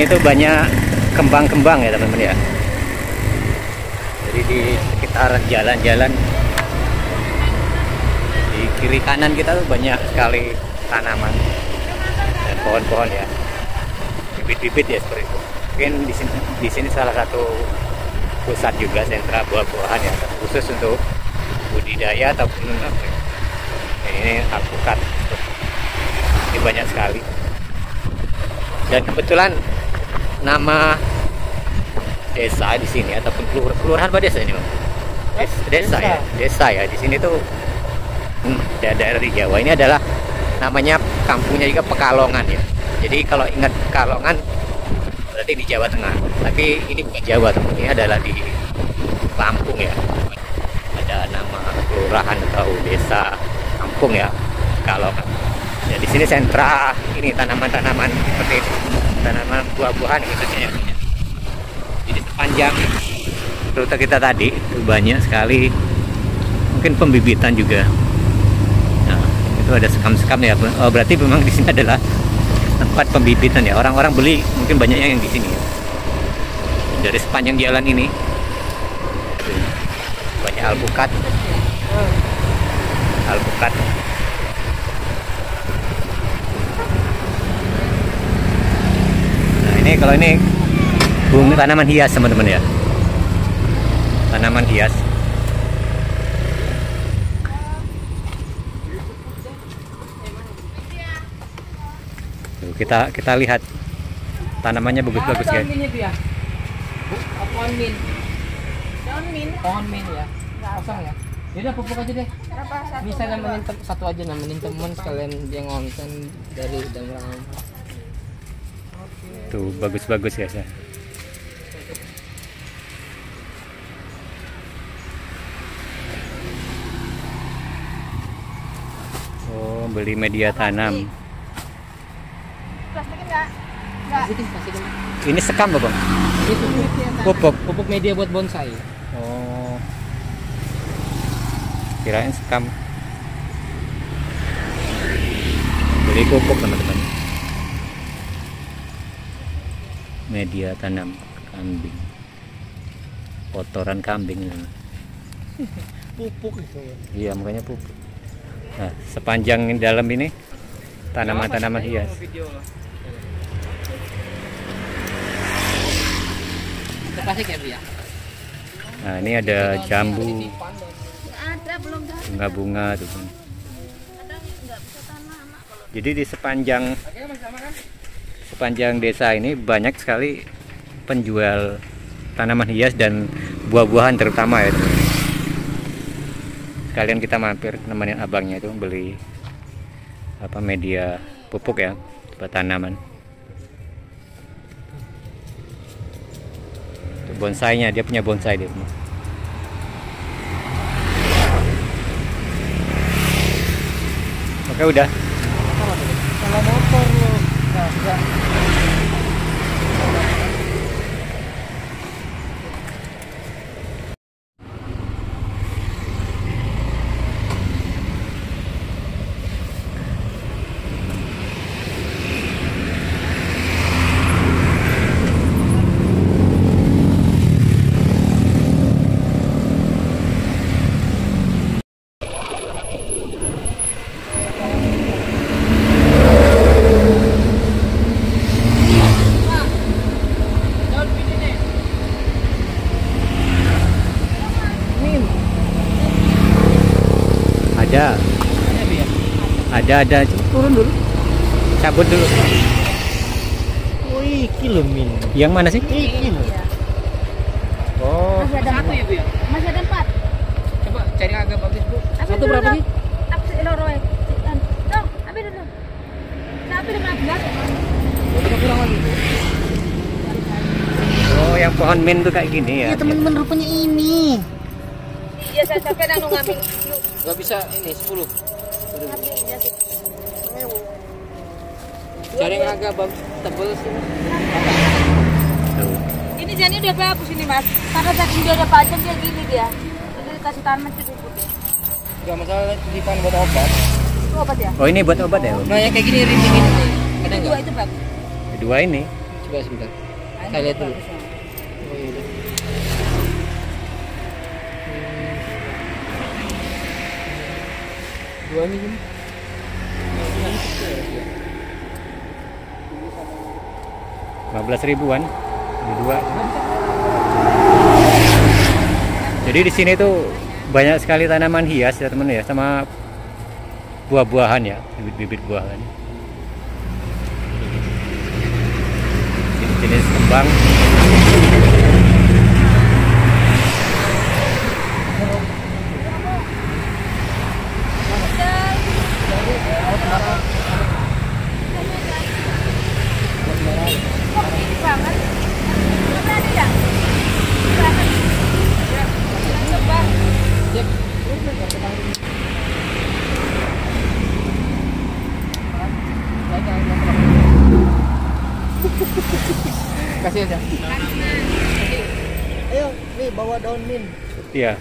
sini tuh banyak kembang-kembang ya teman-teman ya. Jadi di sekitar jalan-jalan di kiri kanan kita tuh banyak sekali tanaman dan pohon-pohon ya. Bibit-bibit ya seperti itu. Mungkin di sini di sini salah satu pusat juga sentra buah-buahan ya khusus untuk budidaya ataupun ya, ini alpukat ini banyak sekali dan kebetulan nama desa di sini ataupun kelur- kelurahan apa desa ini bang? Des- desa ya? Desa ya. Di sini tuh hmm, di Jawa ini adalah namanya kampungnya juga Pekalongan ya. Jadi kalau ingat Pekalongan berarti di Jawa Tengah. Tapi ini bukan Jawa teman. Ini adalah di Lampung ya. Ada nama kelurahan atau desa kampung ya kalau ya di sini sentra ini tanaman-tanaman seperti ini tanaman buah-buahan khususnya ya. jadi sepanjang rute kita tadi banyak sekali. Mungkin pembibitan juga. Nah itu ada sekam-sekam ya. Oh, berarti memang di sini adalah tempat pembibitan ya. Orang-orang beli mungkin banyaknya yang di sini ya. dari sepanjang jalan ini. Banyak alpukat. Alpukat nah ini kalau ini bunga tanaman hias teman-teman ya tanaman hias Tuh, kita kita lihat tanamannya bagus-bagus ya min itu ya? Oh, pohon min. Daun min Pohon min ya. Kosong ya. Yaudah pupuk aja deh. berapa satu? Bisa nemenin tem- satu aja nemenin temen sekalian dia ngonten dari Damrang. Tuh bagus-bagus ya Sa. oh beli media tanam. Ini sekam loh bang pupuk. Pupuk media buat bonsai. oh. Kirain sekam. Beli pupuk teman-teman media tanam kambing. Kotoran kambing. Pupuk itu. iya makanya pupuk. Nah sepanjang dalam ini tanaman-tanaman hias. ya, nah ini ada jambu. bunga-bunga tuh kalau jadi di sepanjang sepanjang desa ini banyak sekali penjual tanaman hias dan buah-buahan terutama ya sekalian kita mampir nemenin abangnya itu beli apa media pupuk ya buat tanaman. Itu bonsainya dia punya bonsai dia punya. oke udah nah, ada Ada ya? ada ada turun dulu cabut dulu Wih, kilo min. yang mana sih. Iya. oh Masih ada Satu ya, Bu ya? Masih ada empat. Coba cari agak bagus, Bu. Satu dulu berapa sih? Oh yang pohon min tuh kayak gini ya teman-teman rupanya ini. Iya, saya sampai nang ngambil. Gak bisa ini 10. Ngambil iya sih. Cari yang agak bagus tebel sih. Tuh. Ini jani udah bagus ini mas. Karena saking dia ada panjang dia gini dia. Jadi dikasih tanaman cukup ya. Gak masalah dipan buat obat. Itu obat ya? oh ini buat obat ya? Nah yang kayak gini rinting ini. Ada Dua nggak? itu bagus. dua ini Sebentar, sebentar. Saya lihat dulu. Bagusnya. Oh, Dua ini gini. Ya. 15 ribuan dua jadi di sini tuh banyak sekali tanaman hias ya teman ya sama buah-buahan ya bibit-bibit buahan jenis kembang Kok gini banget? Berani ya? Berani. Ya, kita coba. Jack. Kasih aja. Ayo, nih bawa daun min. iya